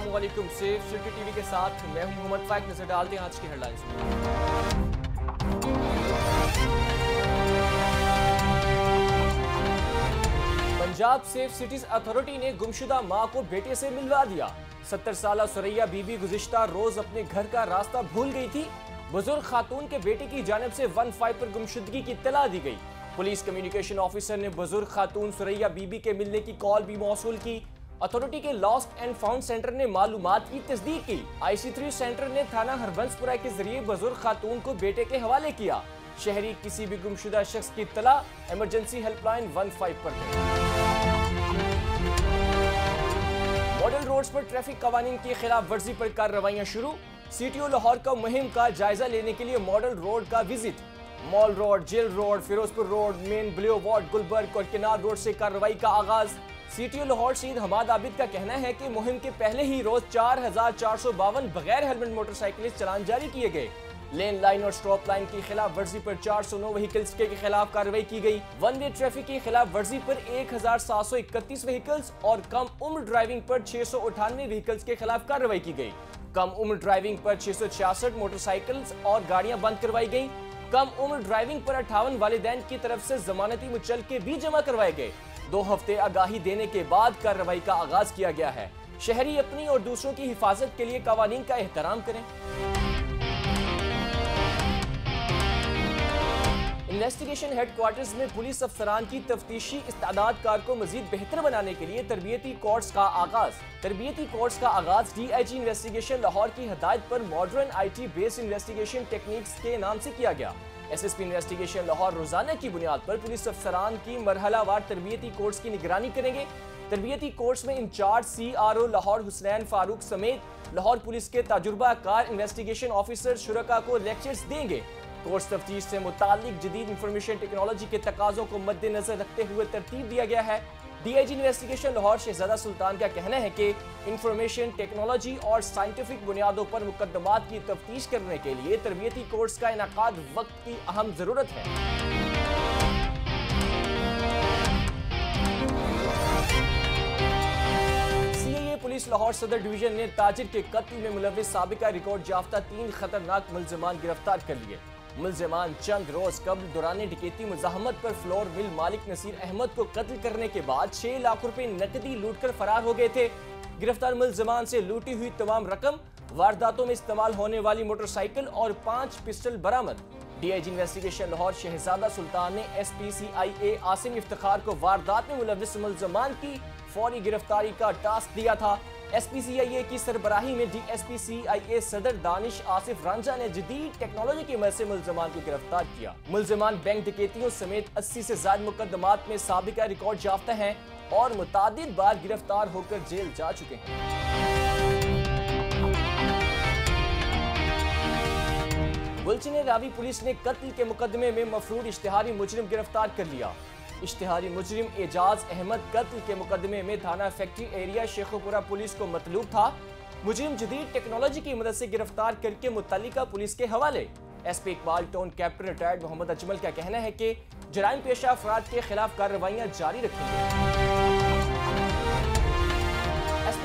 अस्सलाम safe city TV के साथ मैं हूँ मोहम्मद फाइक। नज़र डालते हैं आज की headlines Punjab safe cities authority ने गुमशुदा माँ को बेटे से मिलवा दिया। सत्तर साल सुरैया बीबी गुजिश्ता रोज अपने घर का रास्ता भूल गई थी। बुज़ुर्ग खातून के बेटे की जानब से वन फाइव पर गुमशुदगी की तला दी गई। पुलिस कम्युनिकेशन ऑफिसर ने बुज़ुर्ग खातून सुरैया बीबी के मिलने की कॉल भी मौसू की। अथॉरिटी के लॉस्ट एंड फाउंड सेंटर ने मालूम की तस्दीक की। आईसी थ्री सेंटर ने थाना हरबंसपुरा के ज़रिए बुज़ुर्ग खातून को बेटे के हवाले किया। शहरी किसी भी गुमशुदा शख्स की इतला इमरजेंसी हेल्पलाइन वन फाइव पर मॉडल रोड्स पर ट्रैफ़िक कवानीन की खिलाफ वर्जी पर कार्रवाइयाँ शुरू। सीटीओ लाहौर का मुहिम का जायजा लेने के लिए मॉडल रोड का visit mall road jail road Ferozepur road main boulevard Gulberg और किनार रोड से कार्रवाई का आगाज़। सीटीओ लाहौर शहीद हमाद आबिद का कहना है कि मुहिम के पहले ही रोज चार हज़ार चार सौ बावन बगैर हेलमेट मोटरसाइकिलिस्ट चलान जारी किए गए। लेन लाइन और स्टॉप लाइन की खिलाफ वर्जी पर 409 व्हीकल्स के खिलाफ कार्रवाई की गई। वन वे ट्रैफ़िक की खिलाफ वर्जी पर 1731 व्हीकल्स और कम उम्र ड्राइविंग पर छह सौ अठानवे व्हीकल्स के खिलाफ कार्रवाई की गई। कम उम्र ड्राइविंग पर छह सौ छियासठ मोटरसाइकिल्स और गाड़ियाँ बंद करवाई गई। कम उम्र ड्राइविंग पर अठावन वालिदैन की तरफ़ से जमानती मुचल के भी जमा करवाए गए। दो हफ़्ते आगाही देने के बाद कार्रवाई का आगाज़ किया गया है। शहरी अपनी और दूसरों की हिफाजत के लिए कवानीन का एहतराम करें। इन्वेस्टिगेशन हेडक्वार्टर्स में पुलिस अफसरान की तफ्तीशी इस्तादाद कार को मजीद बेहतर बनाने के लिए तरबियती कोर्स का आगाज़। तरबियती कोर्स का आगाज़ D I G investigation Lahore की हदायत पर modern I T based investigation techniques के नाम से किया गया। S S P investigation Lahore रोज़ाना की बुनियाद पर पुलिस अफसरान की मरहलावार तरबियती कोर्स की निगरानी करेंगे। तरबियती कोर्स में incharge C R O Lahore Husnain Farooq समेत लाहौर पुलिस के तजुर्बा कार इन्वेस्टिगेशन ऑफिसर शुरा को लेक्चर्स देंगे। कोर्स तफ्तीश से मुतालिक जदीद इंफॉर्मेशन टेक्नोलॉजी के तकाजों को मद्देनजर रखते हुए तरतीब दिया गया है। डीआईजी इन्वेस्टिगेशन लाहौर शहजादा सुल्तान का कहना है कि इंफॉर्मेशन टेक्नोलॉजी और साइंटिफिक बुनियादों पर मुकदमात की तफ्तीश करने के लिए तरबियती कोर्स का इनका वक्त की अहम ज़रूरत है। पुलिस लाहौर सदर डिवीज़न ने ताजिर के कत्ल में मुलविस सबका रिकॉर्ड जाफ्ता तीन खतरनाक मुलजमान गिरफ़्तार कर लिए। मुलजमान चंद रोज कबल दौरान डिकेती मुजाहमत पर फ्लोर मिल मालिक नसीर अहमद को कत्ल करने के बाद छह लाख रुपए नकदी लूट कर फरार हो गए थे। गिरफ़्तार मुलजमान से लूटी हुई तमाम रकम वारदातों में इस्तेमाल होने वाली मोटरसाइकिल और पाँच पिस्टल बरामद। डीआईजी इन्वेस्टिगेशन लाहौर शहजादा सुल्तान ने S P C I A Asim Iftar को वारदात में मुलविस मुलजमान की फौरी गिरफ्तारी का टास्क दिया था। एस पी सी आई ए की सरबराही में D S P C I A Saddar Danish Asif Ranjha ने जदीद टेक्नोलॉजी की मदद से मुलजमान को गिरफ़्तार किया। मुलजमान बैंक डकैतियों समेत अस्सी से ज़्यादा मुकदमात में सबका रिकॉर्ड याफ्ता है और मुताद बार गिरफ़्तार होकर जेल जा चुके हैं। गुलचन रावी पुलिस ने कत्ल के मुकदमे में मफरूर इश्तिहारी मुजरिम गिरफ़्तार कर लिया। इश्तिहारी मुजरिम एजाज अहमद कत्ल के मुकदमे में थाना फैक्ट्री एरिया शेखोपुरा पुलिस को मतलूब था। मुजरिम जदीद टेक्नोलॉजी की मदद से गिरफ़्तार करके मुतल पुलिस के हवाले। S P Iqbal town captain retired Mohammad Ajmal का कहना है कि जराइम पेशा अफराद के खिलाफ कार्रवाइयाँ जारी रखेंगे।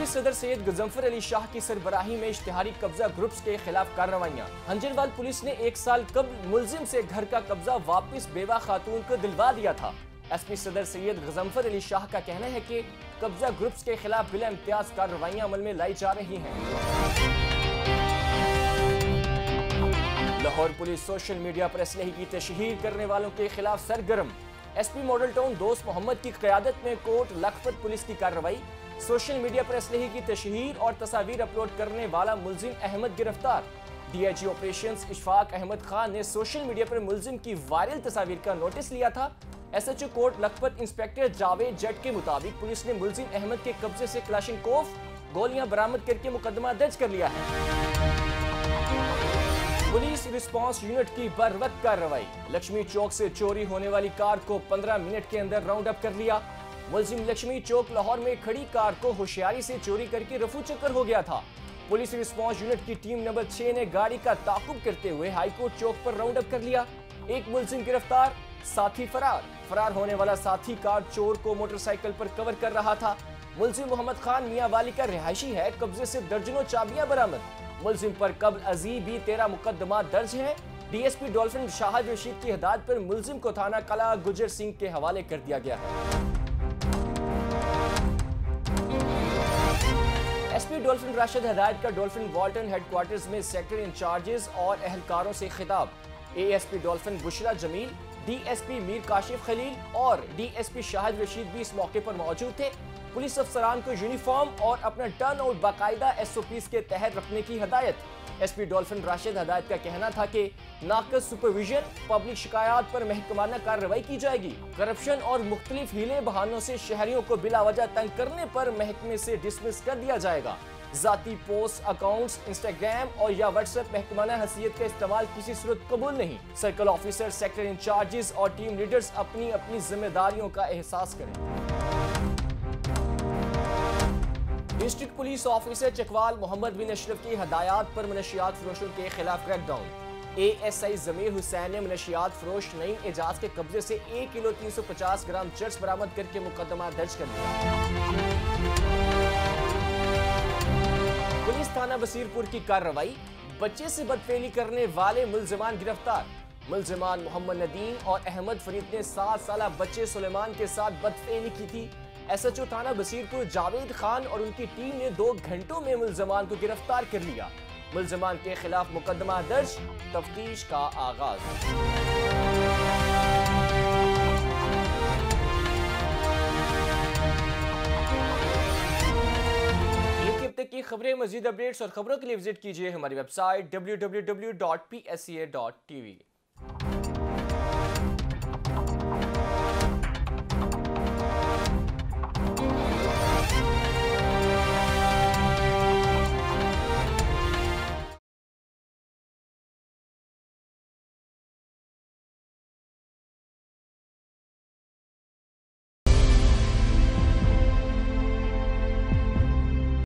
सदर सैयद गजम्फर अली शाह की सरबराही में इश्तिहारी कब्जा ग्रुप्स के खिलाफ कार्रवाइयाँ। हंजरवाल पुलिस ने एक साल कबल मुलजिम से घर का कब्जा वापस बेवा खातून को दिलवा दिया था। एसपी सदर सैयद गजम्फर अली शाह का कहना है कि कब्जा ग्रुप्स के खिलाफ बिला इम्तियाज़ कार्रवाइयाँ अमल में लाई जा रही हैं। लाहौर पुलिस सोशल मीडिया पर असलही की तशहर करने वालों के खिलाफ सरगर्म। एसपी मॉडल टाउन दोस्त मोहम्मद की क्यादत में कोर्ट लखपत पुलिस की कार्रवाई। सोशल मीडिया पर असलही की तशहर और तस्वीर अपलोड करने वाला मुलजिम अहमद गिरफ़्तार। डीआईजी ऑपरेशंस इशफाक अहमद खान ने सोशल मीडिया पर मुलजिम की वायरल तस्वीर का नोटिस लिया था। एसएचओ कोर्ट लखपत इंस्पेक्टर जावेद जट के मुताबिक पुलिस ने मुलजिम अहमद के कब्जे से क्लाशिंकोफ गोलियाँ बरामद करके मुकदमा दर्ज कर लिया है। पुलिस रिस्पांस यूनिट की बर वक्त कार्रवाई। लक्ष्मी चौक से चोरी होने वाली कार को 15 मिनट के अंदर राउंड अप कर लिया। मुलजिम लक्ष्मी चौक लाहौर में खड़ी कार को होशियारी से चोरी करके रफू चक्कर हो गया था। पुलिस रिस्पांस यूनिट की टीम नंबर छह ने गाड़ी का ताकुब करते हुए हाईकोर्ट चौक पर राउंड अप कर लिया। एक मुलजिम गिरफ़्तार, साथी फरार। फरार होने वाला साथी कार चोर को मोटरसाइकिल पर कवर कर रहा था। मुलजिम मोहम्मद खान मियाँ वाली का रिहायशी है, कब्जे से दर्जनों चाबियाँ बरामद। मुलजिम पर कबल अजीब भी तेरह मुकदमा दर्ज हैं। डीएसपी डॉल्फिन शाहद रशीद की हिदायत पर मुलजिम को थाना कला गुजर सिंह के हवाले कर दिया गया है। एसपी डॉल्फिन राशिद हदायत का डॉल्फिन वॉल्टन हेडक्वार्टर्स में सेक्टर इंचार्जेस और एहलकारों से खिताब। ASP dolphin Bushra Jamil DSP Mir Kashif Khalil और डीएसपी शाहिद रशीद भी इस मौके पर मौजूद थे। पुलिस अफसरान को यूनिफॉर्म और अपना टर्न आउट बाकायदा एस ओ पीज के तहत रखने की हदायत। एस पी डॉल्फिन राशिद हदायत का कहना था कि नाकस सुपरविजन, पब्लिक शिकायत पर महकमाना कार्रवाई की जाएगी। करप्शन और मुख्तलिफ़ हीले बहानों से शहरियों को बिला वजह तंग करने पर महकमे से डिसमिस कर दिया जाएगा। जाती पोस्ट अकाउंट्स इंस्टाग्राम और या व्हाट्सएप महकमाना हैसियत का इस्तेमाल किसी सूरत कबूल नहीं। सर्कल ऑफिसर सेक्टर इंचार्जेस और टीम लीडर्स अपनी अपनी जिम्मेदारियों का एहसास करें। District police officer Chakwal Mohammad bin Ashraf की हदायत पर मनशियात फरोशों के खिलाफ crackdown A S I Zamir Hussain ने मनशियात फरोश नईम एजाज के कब्जे से एक किलो तीन सौ पचास ग्राम चर्च बरामद करके मुकदमा दर्ज कर लिया। पुलिस थाना बसीरपुर की कार्रवाई, बच्चे से बदफेली करने वाले मुलजमान गिरफ़्तार। मुलजमान मोहम्मद नदीम और अहमद फरीद ने सात साल बच्चे सुलेमान के साथ बदफेली की थी। एसएचओ थाना बसीरपुर जावेद खान और उनकी टीम ने दो घंटों में मुलजमान को गिरफ़्तार कर लिया। मुलजमान के खिलाफ मुकदमा दर्ज, तफ्तीश का आगाज़। की खबरें, मजीद अपडेट्स और खबरों के लिए विज़िट कीजिए हमारी website W W W dot P S C A dot T V